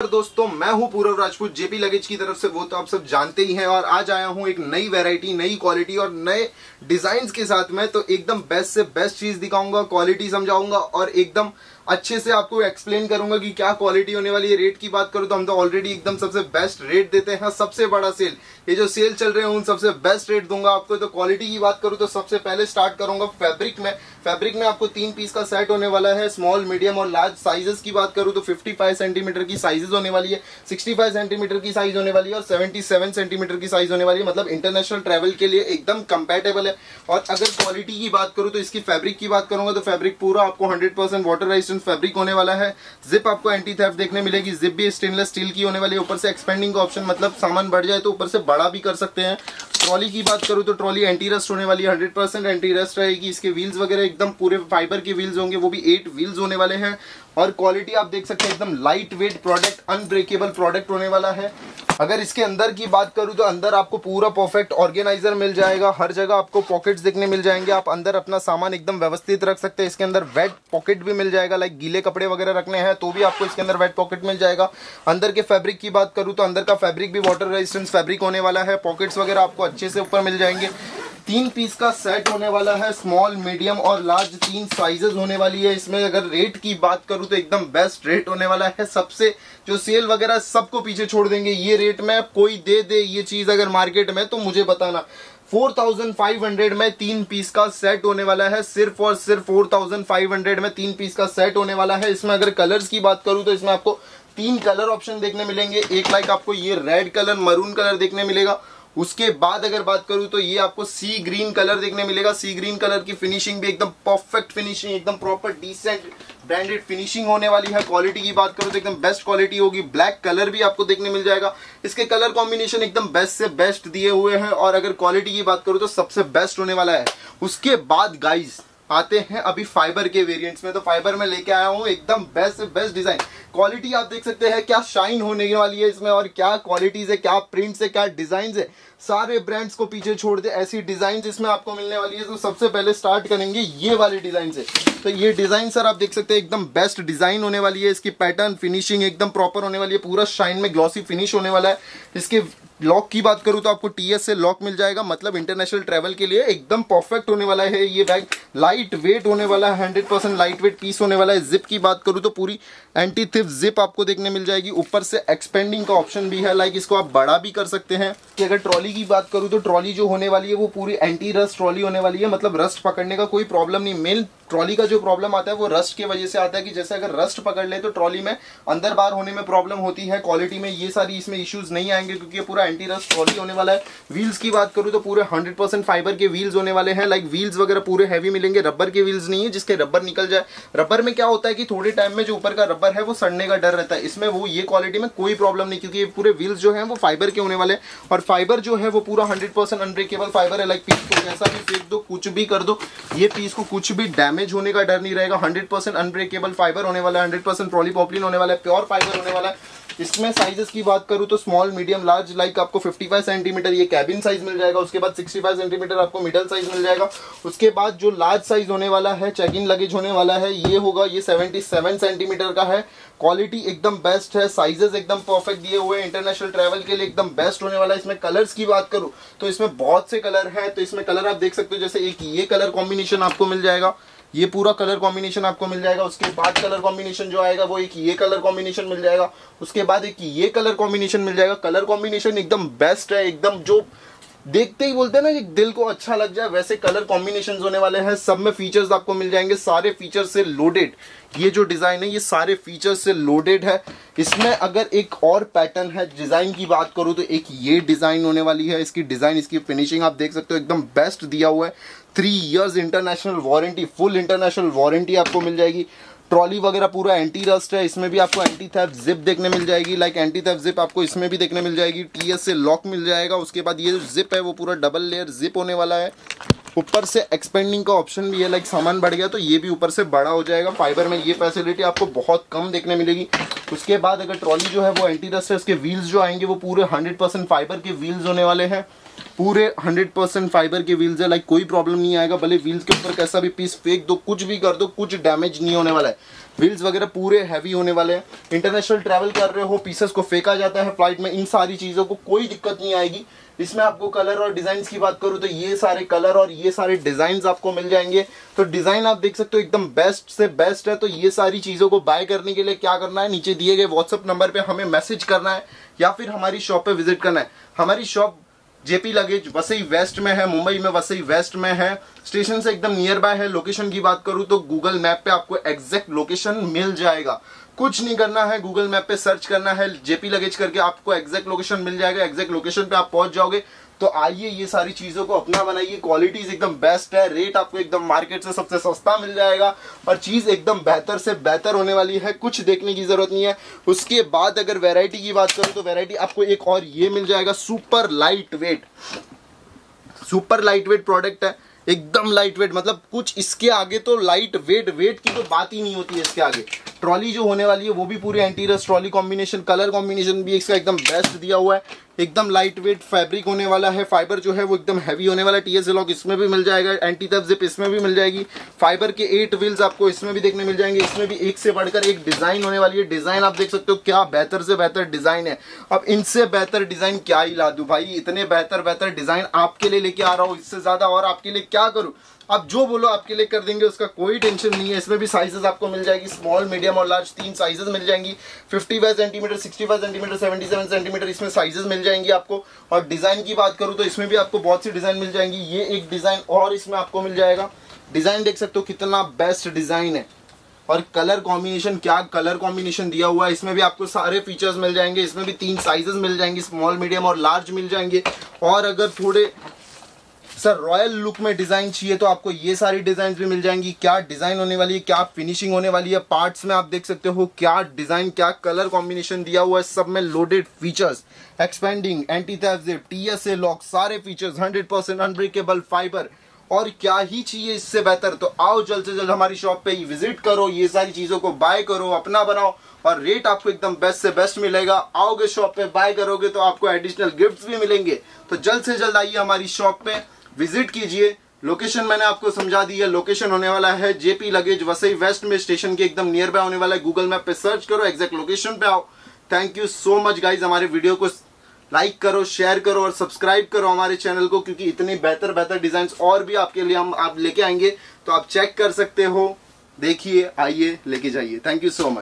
दोस्तों, मैं हूँ पूरव राजपूत, जेपी लगेज की तरफ़ से वो तो आप सब जानते ही हैं और आज आया हूँ एक नई वैरायटी नई क्वालिटी और नए डिज़ाइन के साथ में तो एकदम बेस्ट से बेस्ट चीज़ दिखाऊँगा क्वालिटी समझाऊँगा और एकदम अच्छे से आपको एक्सप्लेन करूँगा कि क्या क्वालिटी होने वाली है। रेट की बात करूँ तो हम तो ऑलरेडी एकदम सबसे बेस्ट रेट देते हैं। सबसे बड़ा सेल ये जो सेल चल रहे हैं, उन सबसे बेस्ट रेट दूँगा आपको। तो क्वालिटी की बात करूँ तो सबसे पहले स्टार्ट करूँगा फैब्रिक में। फैब्रिक में आपको तीन पीस का सेट होने वाला है। स्मॉल मीडियम और लार्ज साइजेस की बात करूँ तो 55 सेंटीमीटर की साइजेस होने वाली है। 65 सेंटीमीटर की साइज़ होने वाली है और 77 सेंटीमीटर की साइज़ होने वाली है। मतलब इंटरनेशनल ट्रेवल के लिए एकदम कंपेटेबल है। और अगर क्वालिटी की बात करूँ तो इसकी फैब्रिक की बात करूँगा तो फैब्रिक पूरा आपको हंड्रेड परसेंट वाटर फैब्रिक होने वाला है। जिप आपको एंटी थेफ्ट देखने मिलेगी। जिप भी स्टेनलेस स्टील की होने वाली है। ऊपर से एक्सपेंडिंग का ऑप्शन मतलब सामान बढ़ जाए तो ऊपर से बड़ा भी कर सकते हैं। ट्रॉली की बात करूँ तो ट्रॉली एंटी रस्ट होने वाली है। हंड्रेड परसेंट एंटी रस्ट रहेगी। इसके व्हील्स वगैरह एकदम पूरे फाइबर के व्हील्स होंगे। वो भी एट व्हील्स होने वाले हैं। और क्वालिटी आप देख सकते हैं, एकदम light weight product unbreakable product होने वाला है। अगर इसके अंदर की बात करूँ तो अंदर आपको पूरा परफेक्ट ऑर्गेनाइजर मिल जाएगा, हर जगह आपको पॉकेट्स देखने मिल जाएँगे। आप अंदर अपना सामान एकदम व्यवस्थित रख सकते हैं, इसके अंदर वेट पॉकेट भी मिल जाएगा लाइक गीले कपड़े वगैरह रखने हैं तो भी आपको इसके अंदर वेट पॉकेट मिल जाएगा। अंदर के फैब्रिक की बात करूँ तो अंदर का फैब्रिक भी वाटर रेजिस्टेंस फैब्रिक होने वाला है पॉकेट्स वगैरह आपको अच्छे से ऊपर मिल जाएँगे। तीन पीस का सेट होने वाला है स्मॉल मीडियम और लार्ज तीन साइजेस होने वाली है। इसमें अगर रेट की बात करूँ तो एकदम बेस्ट रेट होने वाला है। सबसे जो सेल वगैरह सबको पीछे छोड़ देंगे, ये रेट में कोई दे दे ये चीज़ अगर मार्केट में तो मुझे बताना। 4500 में तीन पीस का सेट होने वाला है। सिर्फ़ और सिर्फ़ 4500 में तीन पीस का सेट होने वाला है। इसमें अगर कलर्स की बात करूँ तो इसमें आपको तीन कलर ऑप्शन देखने मिलेंगे। एक लाइक आपको ये रेड कलर मरून कलर देखने मिलेगा। उसके बाद अगर बात करूँ तो ये आपको सी ग्रीन कलर देखने मिलेगा. सी ग्रीन कलर की फिनिशिंग भी एकदम परफेक्ट फिनिशिंग एकदम प्रॉपर डिसेंट ब्रांडेड फिनिशिंग होने वाली है. क्वालिटी की बात करूँ तो एकदम बेस्ट क्वालिटी होगी. ब्लैक कलर भी आपको देखने मिल जाएगा. इसके कलर कॉम्बिनेशन एकदम बेस्ट से बेस्ट दिए हुए हैं और अगर क्वालिटी की बात करूँ तो सबसे बेस्ट होने वाला है. उसके बाद गाइस आते हैं अभी फाइबर के वेरिएंट्स में। तो फाइबर में लेके आया हूँ एकदम बेस्ट बेस्ट डिज़ाइन क्वालिटी आप देख सकते हैं, क्या शाइन होने वाली है इसमें और क्या क्वालिटीज है, क्या प्रिंट्स है, क्या डिज़ाइन है। सारे ब्रांड्स को पीछे छोड़ दे, ऐसी डिज़ाइन इसमें आपको मिलने वाली है। तो सबसे पहले स्टार्ट करेंगे ये वाले डिज़ाइन से। तो ये डिज़ाइन सर आप देख सकते हैं, एकदम बेस्ट डिज़ाइन होने वाली है। इसकी पैटर्न फिनिशिंग एकदम प्रॉपर होने वाली है। पूरा शाइन में ग्लॉसी फिनिश होने वाला है। इसके लॉक की बात करूँ तो आपको टीएस से लॉक मिल जाएगा। मतलब इंटरनेशनल ट्रेवल के लिए एकदम परफेक्ट होने वाला है ये बैग लाइट वेट होने वाला है hundred percent light weight piece होने वाला है। जिप की बात करूँ तो पूरी एंटी थिप जिप आपको देखने मिल जाएगी। ऊपर से एक्सपेंडिंग का ऑप्शन भी है लाइक इसको आप बड़ा भी कर सकते हैं। कि अगर ट्रॉली की बात करूँ तो ट्रॉली जो होने वाली है वो पूरी एंटी रस्ट ट्रॉली होने वाली है। मतलब रस्ट पकड़ने का कोई प्रॉब्लम नहीं। मेन ट्रॉली का जो प्रॉब्लम आता है, वो रस्ट की वजह से आता है कि जैसे अगर रस्ट पकड़ ले तो ट्रॉली में अंदर बाहर होने में प्रॉब्लम होती है, क्वालिटी में ये सारी इसमें इश्यूज़ नहीं आएँगे क्योंकि ये पूरा एंटी रस्ट ट्रॉली होने वाला है। व्हील्स की बात करूँ तो पूरे हंड्रेड फाइबर के व्हील्स होने वाले हैं लाइक व्हील्स वगैरह पूरे हैवी मिलेंगे रबर के व्हील्स नहीं है, जिसके रबर निकल जाए। रबर में क्या होता है कि थोड़े टाइम में जो ऊपर का रबर है, वो सड़ने का डर रहता है। इसमें वो ये क्वालिटी में कोई प्रॉब्लम नहीं, क्योंकि पूरे व्हील्स जो है, वो फाइबर के होने वाले और फाइबर जो है, वो पूरा हंड्रेड परसेंट अनब्रेकेबल फाइबर है लाइक पीस को जैसा भी फेंक दो, कुछ भी कर दो, ये पीस को कुछ भी डैमेज होने का डर नहीं रहेगा। हंड्रेड परसेंट अनब्रेकेबल फाइबर होने वाला है, हंड्रेड परसेंट पॉलीपॉपलिन होने वाला है प्योर फाइबर होने वाला है। इसमें साइजेस की बात करूँ तो स्मॉल मीडियम लार्ज लाइक आपको 55 सेंटीमीटर ये कैबिन साइज़ मिल जाएगा। उसके बाद 65 सेंटीमीटर आपको मिडल साइज़ मिल जाएगा। उसके बाद जो लार्ज साइज़ होने वाला है चेक इन लगेज होने वाला है, ये होगा, ये 77 सेंटीमीटर का है। क्वालिटी एकदम बेस्ट है साइजेस एकदम परफेक्ट दिए हुए इंटरनेशनल ट्रेवल के लिए एकदम बेस्ट होने वाला है। इसमें कलर्स की बात करूँ तो इसमें बहुत से कलर है। तो इसमें कलर आप देख सकते हो, जैसे एक ये कलर कॉम्बिनेशन आपको मिल जाएगा। ये पूरा कलर कॉम्बिनेशन आपको मिल जाएगा, उसके बाद कलर कॉम्बिनेशन जो आएगा वो एक ये कलर कॉम्बिनेशन मिल जाएगा, उसके बाद एक ये कलर कॉम्बिनेशन मिल जाएगा। कलर कॉम्बिनेशन एकदम बेस्ट है, एकदम जो देखते ही बोलते हैं ना कि दिल को अच्छा लग जाए, वैसे कलर कॉम्बिनेशन होने वाले हैं, सब में फीचर्स आपको मिल जाएँगे, सारे फीचर से लोडेड ये जो डिज़ाइन है, ये सारे फीचर्स से लोडेड है। इसमें अगर एक और पैटर्न है डिज़ाइन की बात करूँ तो एक ये डिज़ाइन होने वाली है। इसकी डिज़ाइन इसकी फिनिशिंग आप देख सकते हो, एकदम बेस्ट दिया हुआ है। Three years international warranty full international warranty आपको मिल जाएगी। ट्रॉली वगैरह पूरा एंटी रस्ट है, इसमें भी आपको एंटी थेफ जिप देखने मिल जाएगी लाइक एंटी थेफ जिप आपको इसमें भी देखने मिल जाएगी टीएस से लॉक मिल जाएगा, उसके बाद ये जो जिप है वो पूरा डबल लेयर जिप होने वाला है। ऊपर से एक्सपेंडिंग का ऑप्शन भी है लाइक सामान बढ़ गया तो ये भी ऊपर से बड़ा हो जाएगा फाइबर में ये फैसिलिटी आपको बहुत कम देखने मिलेगी। उसके बाद अगर ट्रॉली जो है वो एंटी रस्ट है, उसके व्हील्स जो आएँगे वो पूरे हंड्रेड परसेंट फाइबर के व्हील्स होने वाले हैं। पूरे 100% फाइबर के व्हील्स है लाइक कोई प्रॉब्लम नहीं आएगा, भले व्हील्स के ऊपर कैसा भी पीस फेंक दो, कुछ भी कर दो, कुछ डैमेज नहीं होने वाला है। व्हील्स वगैरह पूरे हैवी होने वाले हैं। इंटरनेशनल ट्रैवल कर रहे हो पीसेस को फेंका जाता है फ़्लाइट में, इन सारी चीज़ों को कोई दिक्कत नहीं आएगी। इसमें आपको कलर और डिज़ाइन की बात करूँ तो ये सारे कलर और ये सारे डिज़ाइन आपको मिल जाएँगे। तो डिज़ाइन आप देख सकते हो एकदम बेस्ट से बेस्ट है तो ये सारी चीज़ों को बाय करने के लिए क्या करना है? नीचे दिए गए व्हाट्सअप नंबर पे हमें मैसेज करना है, या फिर हमारी शॉप पे विज़िट करना है। हमारी shop JP luggage, Vasai west में है, मुंबई में वसई वेस्ट में है। स्टेशन से एकदम नियर बाय है लोकेशन की बात करूँ तो गूगल मैप पे आपको एग्जैक्ट लोकेशन मिल जाएगा। कुछ नहीं करना है गूगल मैप पे सर्च करना है, जेपी लगेज करके आपको एग्जैक्ट लोकेशन मिल जाएगा। एग्जैक्ट लोकेशन पे आप पहुँच जाओगे तो आइए ये सारी चीज़ों को अपना बनाइए। क्वालिटीज एकदम बेस्ट है। रेट आपको एकदम मार्केट से सबसे सस्ता मिल जाएगा। और चीज़ एकदम बेहतर से बेहतर होने वाली है। कुछ देखने की ज़रूरत नहीं है। उसके बाद अगर वेराइटी की बात करूँ तो वेराइटी आपको एक और ये मिल जाएगा। Super light weight super light weight product है। एकदम लाइट वेट मतलब कुछ इसके आगे तो लाइट वेट वेट की तो बात ही नहीं होती है इसके आगे। ट्रॉली जो होने वाली है, वो भी पूरी anti anterior trolley combination colour combination भी इसका एकदम बेस्ट दिया हुआ है। एकदम लाइट वेट फैब्रिक होने वाला है। फाइबर जो है, वो एकदम हैवी होने वाला है। टीएस लॉक इसमें भी मिल जाएगा। एंटी तब जिप इसमें भी मिल जाएगी। फाइबर के एट व्हील्स आपको इसमें भी देखने मिल जाएँगे। इसमें भी एक से बढ़कर एक डिज़ाइन होने वाली है। डिज़ाइन आप देख सकते हो, क्या बेहतर से बेहतर डिज़ाइन है। अब इनसे बेहतर डिज़ाइन क्या ही ला दू भाई। इतने बेहतर बेहतर डिज़ाइन आपके लिए लेके आ रहा हूँ। इससे ज़्यादा और आपके लिए क्या करूँ? आप जो बोलो आपके लिए कर देंगे, उसका कोई टेंशन नहीं है। इसमें भी साइजेस आपको मिल जाएगी। स्मॉल मीडियम और लार्ज तीन साइजेस मिल जाएँगी। 55 सेंटीमीटर 65 सेंटीमीटर 77 सेंटीमीटर इसमें साइजेस मिल जाएँगी आपको। और डिज़ाइन की बात करूँ तो इसमें भी आपको बहुत सी डिज़ाइन मिल जाएँगी। ये एक डिज़ाइन और इसमें आपको मिल जाएगा। डिज़ाइन देख सकते हो कितना बेस्ट डिज़ाइन है। और कलर कॉम्बिनेशन क्या कलर कॉम्बिनेशन दिया हुआ है, इसमें भी आपको सारे फीचर्स मिल जाएँगे। इसमें भी तीन साइजेस मिल जाएँगे। स्मॉल मीडियम और लार्ज मिल जाएँगे। और अगर थोड़े सर रॉयल लुक में डिज़ाइन चाहिए तो आपको ये सारी डिज़ाइन भी मिल जाएँगी। क्या डिज़ाइन होने वाली है, क्या फिनिशिंग होने वाली है पार्ट्स में आप देख सकते हो क्या डिज़ाइन क्या कलर कॉम्बिनेशन दिया हुआ है। सब में loaded features expanding anti TSA lock सारे features hundred percent unbreakable fibre और क्या ही चाहिए इससे बेहतर? तो आओ जल्द से जल्द हमारी शॉप पे विज़िट करो, ये सारी चीज़ों को बाय करो, अपना बनाओ और रेट आपको एकदम बेस्ट से बेस्ट मिलेगा। आओगे शॉप पे बाय करोगे तो आपको एडिशनल गिफ्ट्स भी मिलेंगे। तो जल्द से जल्द आइए हमारी शॉप पे। विज़िट कीजिए। लोकेशन मैंने आपको समझा दी है। लोकेशन होने वाला है जेपी लगेज वसई वेस्ट में। स्टेशन के एकदम नियर बाय होने वाला है। गूगल मैप पे सर्च करो एग्जैक्ट लोकेशन पे आओ। Thank you so much guys हमारे वीडियो को लाइक करो शेयर करो और सब्सक्राइब करो हमारे चैनल को, क्योंकि इतने बेहतर बेहतर डिज़ाइन और भी आपके लिए हम आप लेके आएँगे। तो आप चेक कर सकते हो। देखिए, आइए, लेके जाइए। Thank you so much